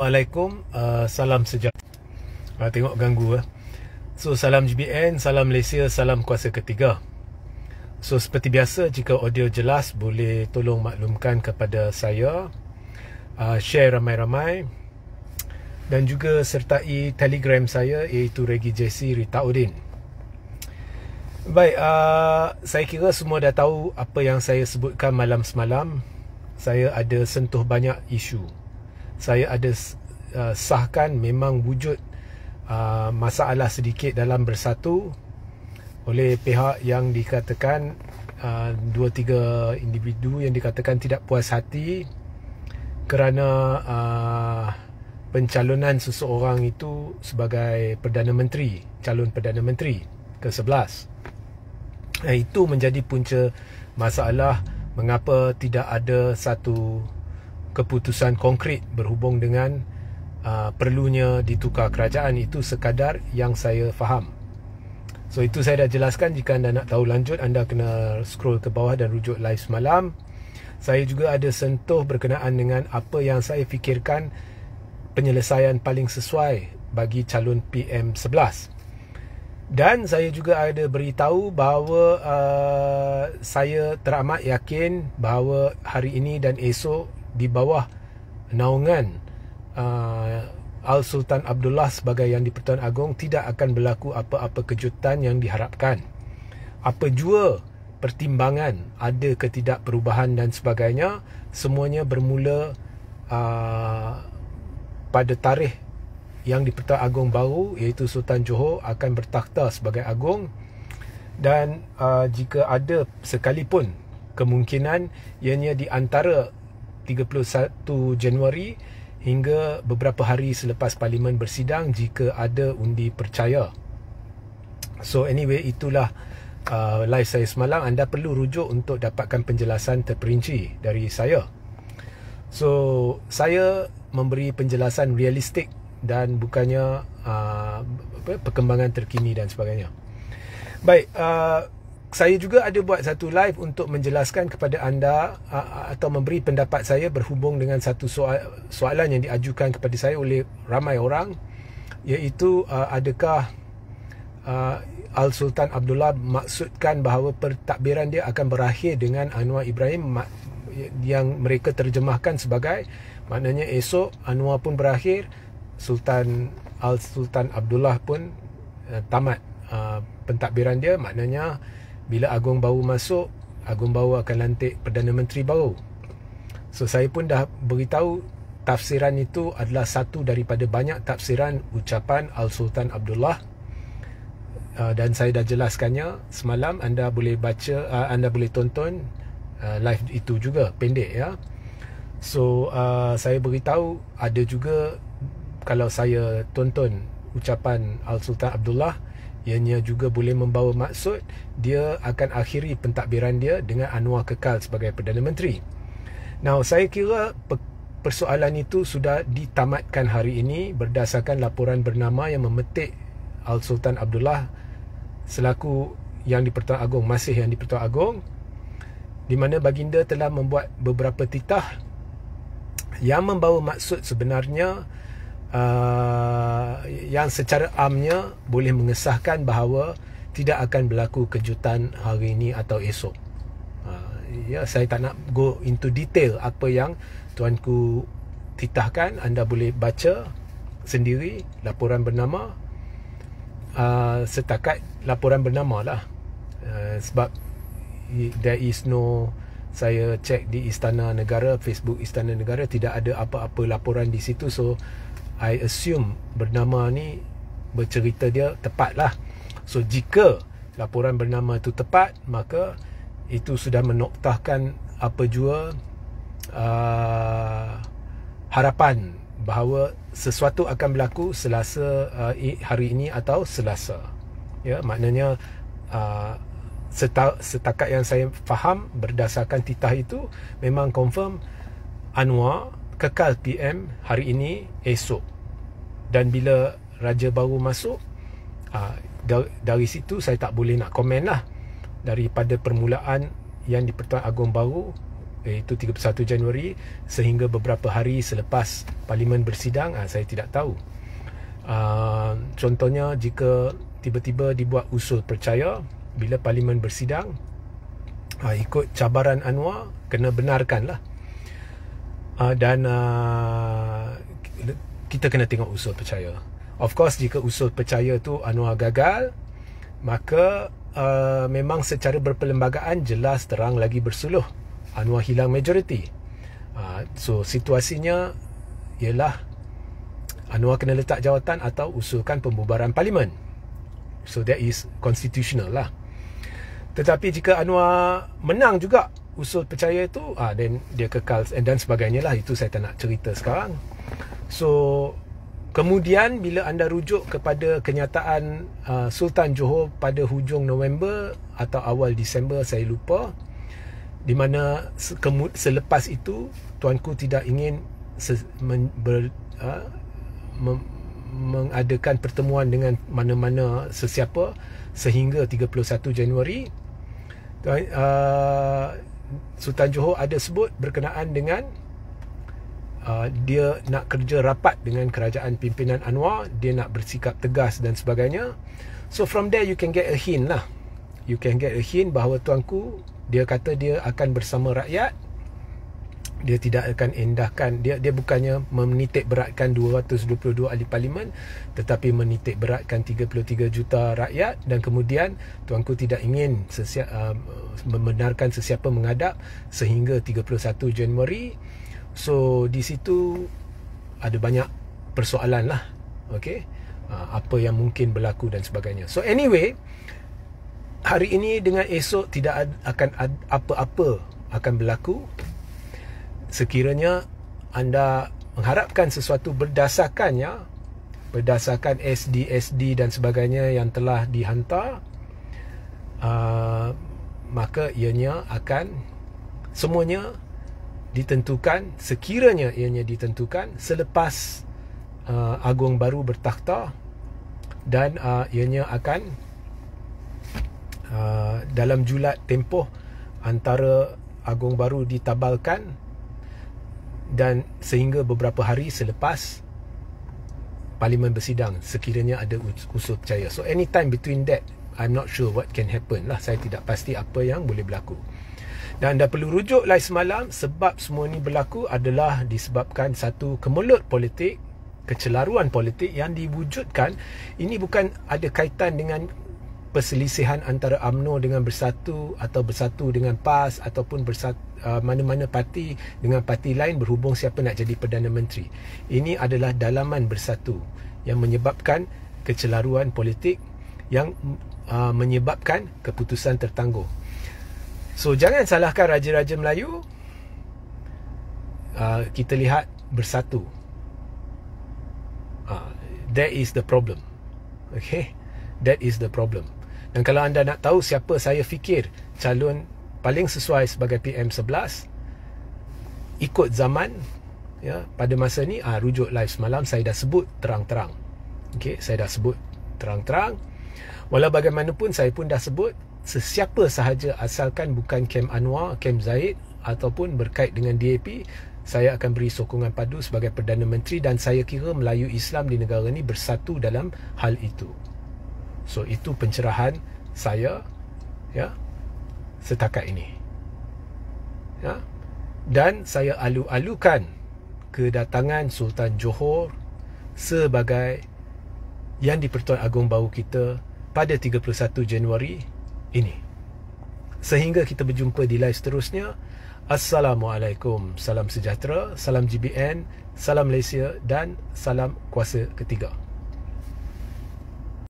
Assalamualaikum, uh, salam sejahtera. Uh, tengok ganggu eh. So salam GBN, salam Malaysia, salam kuasa ketiga. So seperti biasa jika audio jelas boleh tolong maklumkan kepada saya uh, share ramai-ramai dan juga sertai telegram saya iaitu Regi JC Rita Udin. Baik, uh, saya kira semua dah tahu apa yang saya sebutkan malam semalam. Saya ada sentuh banyak isu saya ada uh, sahkan memang wujud uh, masalah sedikit dalam bersatu oleh pihak yang dikatakan uh, dua tiga individu yang dikatakan tidak puas hati kerana uh, pencalonan seseorang itu sebagai Perdana Menteri, calon Perdana Menteri ke-11. Nah, itu menjadi punca masalah mengapa tidak ada satu keputusan konkret berhubung dengan uh, perlunya ditukar kerajaan itu sekadar yang saya faham. So itu saya dah jelaskan jika anda nak tahu lanjut anda kena scroll ke bawah dan rujuk live semalam. Saya juga ada sentuh berkenaan dengan apa yang saya fikirkan penyelesaian paling sesuai bagi calon PM11. Dan saya juga ada beritahu bahawa uh, saya teramat yakin bahawa hari ini dan esok di bawah naungan uh, Al Sultan Abdullah sebagai yang di-Pertuan Agong tidak akan berlaku apa-apa kejutan yang diharapkan. Apa jua pertimbangan ada ketidakperubahan dan sebagainya, semuanya bermula uh, pada tarikh yang di-Pertuan Agong baru iaitu Sultan Johor akan bertakhta sebagai Agong dan uh, jika ada sekalipun kemungkinan ianya di antara 31 Januari hingga beberapa hari selepas parlimen bersidang jika ada undi percaya. So anyway itulah uh, live saya semalam anda perlu rujuk untuk dapatkan penjelasan terperinci dari saya. So saya memberi penjelasan realistik dan bukannya uh, perkembangan terkini dan sebagainya. Baik, uh, saya juga ada buat satu live untuk menjelaskan kepada anda atau memberi pendapat saya berhubung dengan satu soal, soalan yang diajukan kepada saya oleh ramai orang iaitu adakah Al Sultan Abdullah maksudkan bahawa pertakbiran dia akan berakhir dengan Anwar Ibrahim yang mereka terjemahkan sebagai maknanya esok Anwar pun berakhir Sultan Al Sultan Abdullah pun uh, tamat pentadbiran dia maknanya bila Agong baru masuk Agong baru akan lantik Perdana Menteri baru. So saya pun dah beritahu tafsiran itu adalah satu daripada banyak tafsiran ucapan Al-Sultan Abdullah. Uh, dan saya dah jelaskannya semalam anda boleh baca uh, anda boleh tonton uh, live itu juga pendek ya. So uh, saya beritahu ada juga kalau saya tonton ucapan Al-Sultan Abdullah Ianya juga boleh membawa maksud dia akan akhiri pentadbiran dia dengan Anwar kekal sebagai Perdana Menteri. Now, saya kira persoalan itu sudah ditamatkan hari ini berdasarkan laporan bernama yang memetik Al-Sultan Abdullah selaku yang di-Pertuan Agong, masih yang di-Pertuan Agong di mana baginda telah membuat beberapa titah yang membawa maksud sebenarnya uh, yang secara amnya boleh mengesahkan bahawa tidak akan berlaku kejutan hari ini atau esok. Uh, ya saya tak nak go into detail apa yang tuanku titahkan. Anda boleh baca sendiri laporan bernama. Uh, setakat laporan bernama lah. Uh, sebab there is no saya cek di Istana Negara Facebook Istana Negara tidak ada apa-apa laporan di situ. So I assume bernama ni bercerita dia tepat lah. So jika laporan bernama itu tepat, maka itu sudah menoktahkan apa jua uh, harapan bahawa sesuatu akan berlaku selasa uh, hari ini atau selasa. Ya, maknanya uh, setakat yang saya faham berdasarkan titah itu memang confirm Anwar kekal PM hari ini esok. Dan bila raja baru masuk ah, dari situ saya tak boleh nak komen lah. Daripada permulaan yang di Pertuan Agong baru iaitu 31 Januari sehingga beberapa hari selepas parlimen bersidang uh, saya tidak tahu. Uh, contohnya jika tiba-tiba dibuat usul percaya bila parlimen bersidang ikut cabaran Anwar kena benarkan lah uh, dan uh, kita kena tengok usul percaya of course jika usul percaya tu Anwar gagal maka uh, memang secara berperlembagaan jelas terang lagi bersuluh Anwar hilang majoriti. Uh, so situasinya ialah Anwar kena letak jawatan atau usulkan pembubaran parlimen. So that is constitutional lah. Tetapi jika Anwar menang juga usul percaya itu, ah then dia kekal dan sebagainya lah. Itu saya tak nak cerita sekarang. So kemudian bila anda rujuk kepada kenyataan uh, Sultan Johor pada hujung November atau awal Disember saya lupa di mana selepas itu tuanku tidak ingin ber, uh, mem, mengadakan pertemuan dengan mana-mana sesiapa sehingga 31 Januari uh, Sultan Johor ada sebut berkenaan dengan uh, dia nak kerja rapat dengan kerajaan pimpinan Anwar dia nak bersikap tegas dan sebagainya. So from there you can get a hint lah. You can get a hint bahawa tuanku dia kata dia akan bersama rakyat dia tidak akan endahkan. Dia dia bukannya menitik beratkan 222 ahli parlimen tetapi menitik beratkan 33 juta rakyat. Dan kemudian tuanku tidak ingin sesiap, uh, membenarkan sesiapa mengadap sehingga 31 Januari. So di situ ada banyak persoalan lah okey? Uh, apa yang mungkin berlaku dan sebagainya. So anyway hari ini dengan esok tidak akan apa-apa akan berlaku sekiranya anda mengharapkan sesuatu berdasarkannya berdasarkan SD SD dan sebagainya yang telah dihantar uh, maka ianya akan semuanya ditentukan sekiranya ianya ditentukan selepas uh, agung baru bertakhta dan uh, ianya akan Uh, dalam julat tempoh antara agung baru ditabalkan dan sehingga beberapa hari selepas parlimen bersidang sekiranya ada usul percaya. So anytime between that I'm not sure what can happen lah. Saya tidak pasti apa yang boleh berlaku. Dan anda perlu rujuk live semalam sebab semua ini berlaku adalah disebabkan satu kemulut politik kecelaruan politik yang diwujudkan. Ini bukan ada kaitan dengan perselisihan antara AMNO dengan Bersatu atau Bersatu dengan PAS ataupun bersatu, uh, mana-mana parti dengan parti lain berhubung siapa nak jadi Perdana Menteri. Ini adalah dalaman Bersatu yang menyebabkan kecelaruan politik yang uh, menyebabkan keputusan tertangguh. So jangan salahkan Raja-Raja Melayu. Uh, kita lihat Bersatu. Uh, that is the problem. Okay? That is the problem. Dan kalau anda nak tahu siapa saya fikir calon paling sesuai sebagai PM11 ikut zaman ya pada masa ni ah rujuk live semalam saya dah sebut terang-terang. Okey, saya dah sebut terang-terang. Walau bagaimanapun saya pun dah sebut sesiapa sahaja asalkan bukan Kem Anwar, Kem Zaid ataupun berkait dengan DAP, saya akan beri sokongan padu sebagai Perdana Menteri dan saya kira Melayu Islam di negara ini bersatu dalam hal itu. So itu pencerahan saya ya setakat ini. Ya. Dan saya alu-alukan kedatangan Sultan Johor sebagai yang di-Pertuan Agong Baru kita pada 31 Januari ini. Sehingga kita berjumpa di live seterusnya. Assalamualaikum. Salam sejahtera, salam GBN, salam Malaysia dan salam kuasa ketiga.